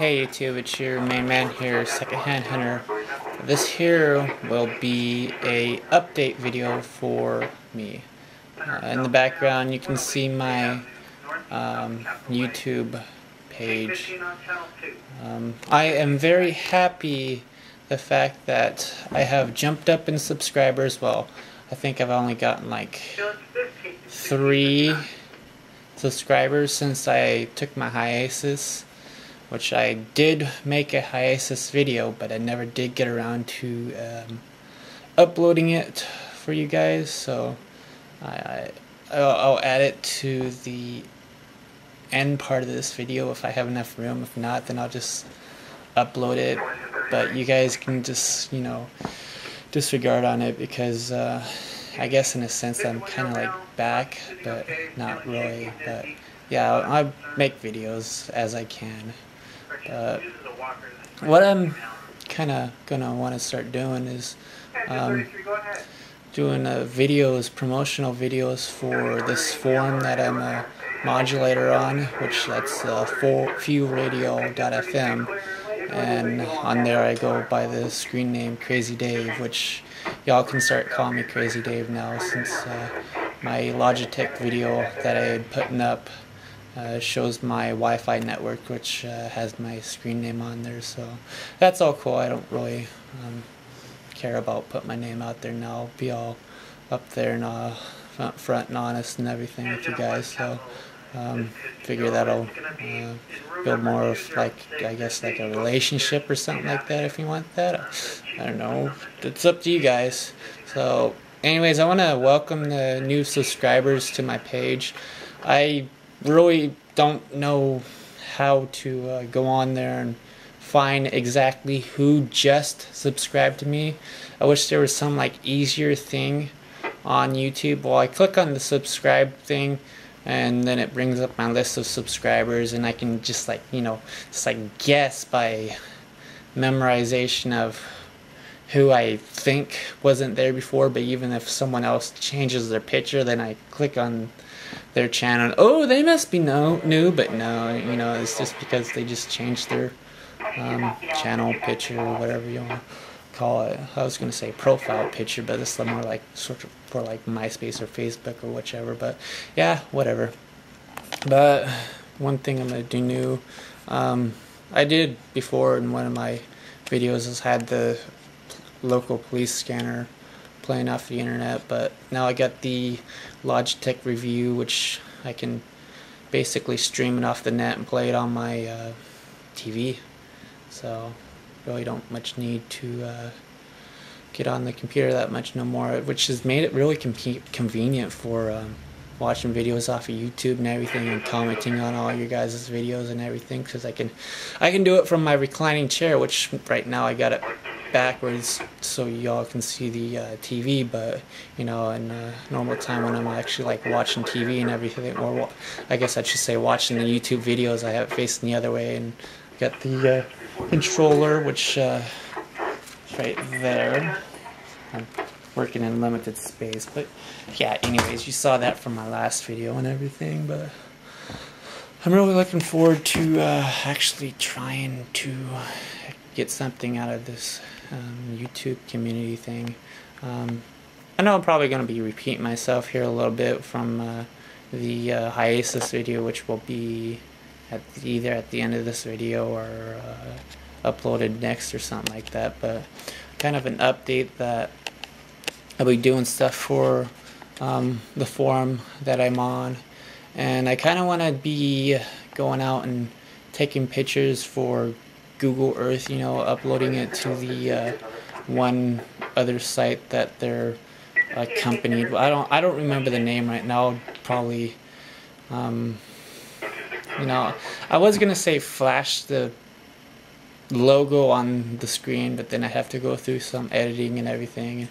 Hey YouTube, it's your main man here, Secondhand Hunter. This here will be a update video for me. Uh, in the background you can see my um, YouTube page. Um, I am very happy the fact that I have jumped up in subscribers. Well, I think I've only gotten like three subscribers since I took my hiatus which I did make a hiatus video but I never did get around to um, uploading it for you guys so I, I, will add it to the end part of this video if I have enough room if not then I'll just upload it but you guys can just you know disregard on it because uh, I guess in a sense I'm kind of like back, but not really. But yeah, I make videos as I can. But what I'm kind of gonna want to start doing is um, doing uh, videos, promotional videos for this forum that I'm a modulator on, which that's uh, FewRadio.fm and on there I go by the screen name Crazy Dave, which y'all can start calling me Crazy Dave now since uh, my Logitech video that I had putting up uh, shows my Wi-Fi network, which uh, has my screen name on there. So that's all cool. I don't really um, care about putting my name out there now. I'll be all up there and uh, front and honest and everything with you guys. So um, figure that'll uh, build more of like I guess like a relationship or something like that if you want that I don't know it's up to you guys so anyways I want to welcome the new subscribers to my page I really don't know how to uh, go on there and find exactly who just subscribed to me. I wish there was some like easier thing on YouTube. Well I click on the subscribe thing and then it brings up my list of subscribers and I can just like you know just like guess by memorization of who I think wasn't there before. But even if someone else changes their picture then I click on their channel oh they must be no, new but no you know it's just because they just changed their um, channel picture or whatever you want to call it. I was going to say profile picture, but this is more like sort of for like MySpace or Facebook or whichever. But yeah, whatever. But one thing I'm going to do new, um, I did before in one of my videos is had the local police scanner playing off the internet, but now I got the Logitech Revue, which I can basically stream it off the net and play it on my uh, TV. So really don't much need to uh, get on the computer that much no more, which has made it really convenient for um, watching videos off of YouTube and everything, and commenting on all your guys' videos and everything. Because I can, I can do it from my reclining chair, which right now I got it backwards so y'all can see the uh, TV. But you know, in normal time when I'm actually like watching TV and everything, or I guess I should say watching the YouTube videos, I have it facing the other way and got the uh, controller, which uh, right there. I'm working in limited space, but yeah, anyways, you saw that from my last video and everything, but I'm really looking forward to uh, actually trying to get something out of this um, YouTube community thing. Um, I know I'm probably going to be repeating myself here a little bit from uh, the uh, hiatus video, which will be at either at the end of this video or uh, uploaded next or something like that but kind of an update that I'll be doing stuff for um, the forum that I'm on and I kind of want to be going out and taking pictures for Google Earth you know uploading it to the uh, one other site that they're accompanied I don't I don't remember the name right now probably um, you know, I was gonna say flash the logo on the screen, but then I have to go through some editing and everything. You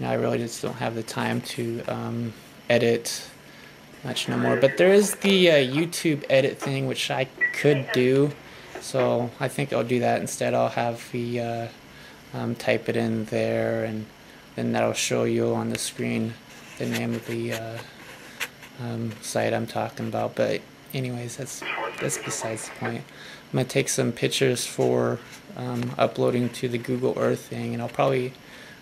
know, I really just don't have the time to um, edit much no more. But there is the uh, YouTube edit thing, which I could do. So I think I'll do that instead. I'll have the uh, um, type it in there, and then that'll show you on the screen the name of the uh, um, site I'm talking about. But anyways, that's that's besides the point. I'm gonna take some pictures for um, uploading to the Google Earth thing, and I'll probably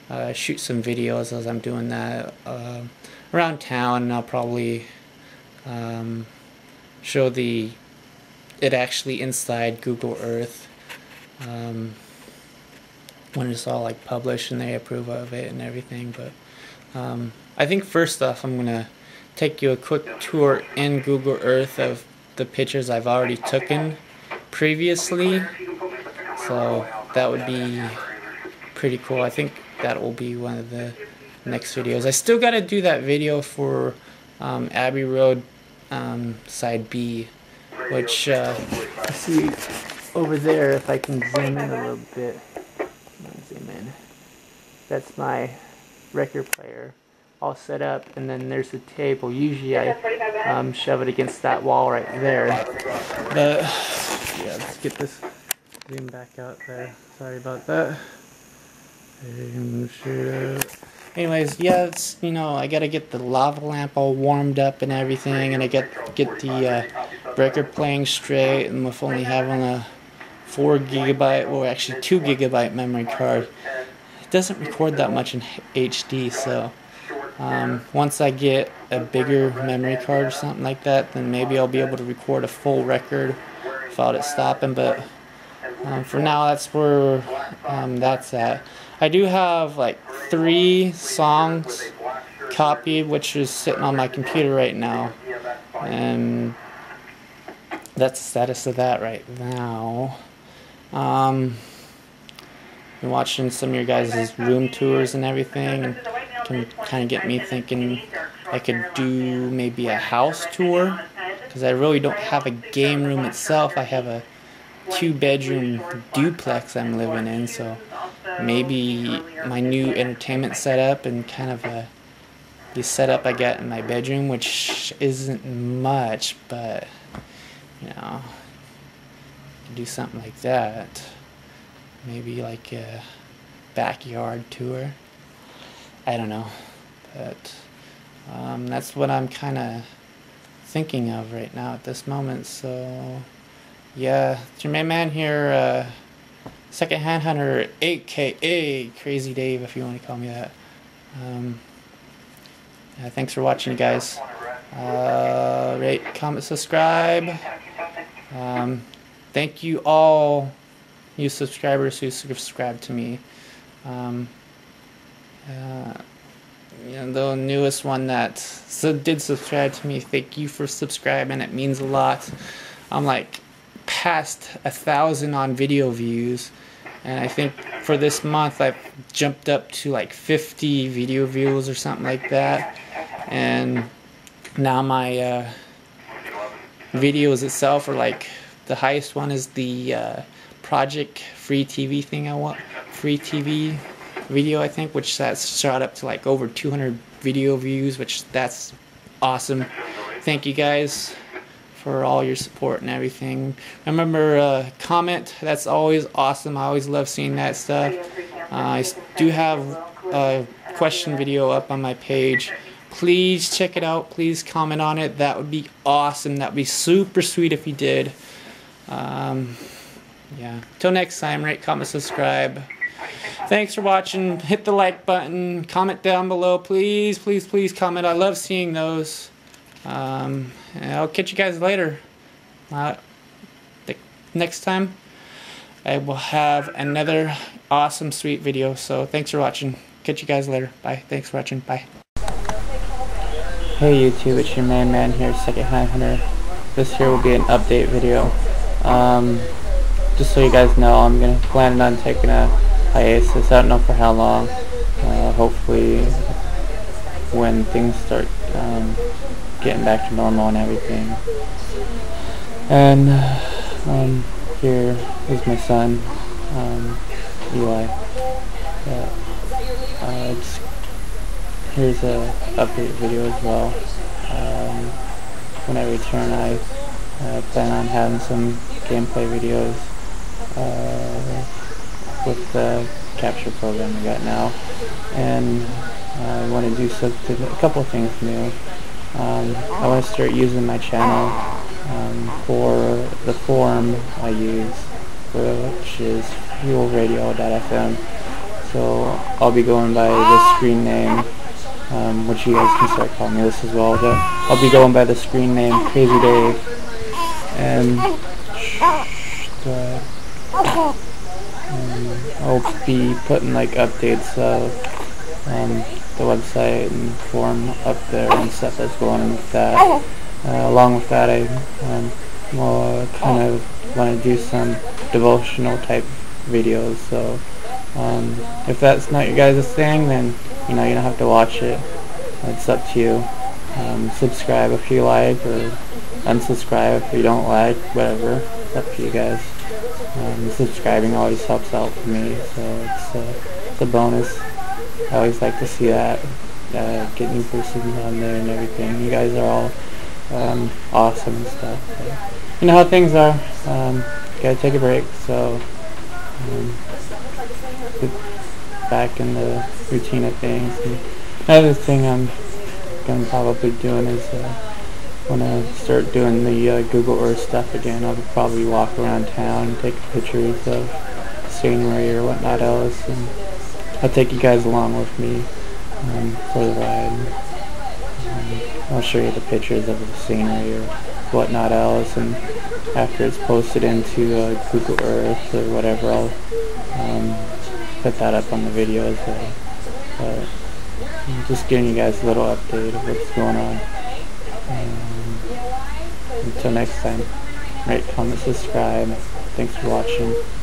uh, shoot some videos as I'm doing that uh, around town. And I'll probably um, show the it actually inside Google Earth um, when it's all like published and they approve of it and everything. But um, I think first off, I'm gonna take you a quick tour in Google Earth of the pictures I've already taken previously. So that would be pretty cool. I think that will be one of the next videos. I still got to do that video for um, Abbey Road um, side B, which uh, see over there if I can zoom in a little bit. Zoom in. That's my record player all set up and then there's the table. Usually I um, shove it against that wall right there. But yeah, let's get this zoom back out there. Sorry about that. Anyways, yeah, it's you know I gotta get the lava lamp all warmed up and everything, and I get get the uh, record playing straight, and with only having a four gigabyte, or actually two gigabyte memory card, it doesn't record that much in HD. So um, once I get a bigger memory card or something like that, then maybe I'll be able to record a full record without it stopping. But um, for now, that's where um, that's at. I do have like three songs copied, which is sitting on my computer right now, and that's the status of that right now. Um, been watching some of your guys' room tours and everything, and can kind of get me thinking I could do maybe a house tour because I really don't have a game room itself. I have a two bedroom duplex I'm living in, so maybe my new entertainment setup and kind of a the setup I got in my bedroom, which isn't much, but you know, do something like that. Maybe like a backyard tour. I don't know, but um, that's what I'm kind of thinking of right now at this moment. So. Yeah, it's your main man here, uh, Second Hand Hunter, aka Crazy Dave, if you want to call me that. Um, uh, thanks for watching, guys. Uh, rate, comment, subscribe. Um, thank you all, you subscribers who subscribe to me. Um, uh, you know, the newest one that did subscribe to me, thank you for subscribing. It means a lot. I'm like past a thousand on video views and I think for this month I've jumped up to like 50 video views or something like that and now my uh, videos itself are like the highest one is the uh, project free TV thing I want free TV video I think which that's shot up to like over 200 video views which that's awesome thank you guys for all your support and everything. Remember, uh, comment. That's always awesome. I always love seeing that stuff. Uh, I do have a question video up on my page. Please check it out. Please comment on it. That would be awesome. That would be super sweet if you did. Um, yeah. Till next time, rate, comment, subscribe. Thanks for watching. Hit the like button. Comment down below. Please, please, please comment. I love seeing those. Um, I'll catch you guys later. Uh, next time, I will have another awesome, sweet video. So thanks for watching. Catch you guys later. Bye. Thanks for watching. Bye. Hey YouTube, it's your main man here, Second Hand Hunter. This here will be an update video. Um, just so you guys know, I'm gonna planning on taking a hiatus. I don't know for how long. Uh, hopefully, when things start um, getting back to normal and everything. And um, here is my son, um, Eli. Uh, uh, here's a update video as well. Um, when I return, I uh, plan on having some gameplay videos uh, with the capture program I got now, and I want to do something, a couple things new. Um, I want to start using my channel um, for the forum I use, which is fuelradio.fm. So I'll be going by the screen name, um, which you guys can start calling me this as well. But I'll be going by the screen name Crazy Dave, and um, I'll be putting like updates of um, the website and forum up there and stuff that's going on with that. Uh, along with that, I um, will kind of want to do some devotional type videos. So um, if that's not your guys' thing, then you know you don't have to watch it. It's up to you. Um, subscribe if you like, or unsubscribe if you don't like. Whatever. It's up to you guys. Um, subscribing always helps out for me, so it's, uh, it's a bonus. I always like to see that. Uh, get new person on there and everything. You guys are all um, awesome and stuff. You know how things are. Um, gotta take a break, so um, back in the routine of things. And another thing I'm gonna probably doing is uh, when I start doing the uh, Google Earth stuff again, I'll probably walk around town and take pictures of scenery or whatnot else, and I'll take you guys along with me um, for the ride. Um, I'll show you the pictures of the scenery or whatnot else, and after it's posted into uh, Google Earth or whatever, I'll um, put that up on the video as well. But I'm just giving you guys a little update of what's going on. Um, until next time, rate, comment, subscribe. Thanks for watching.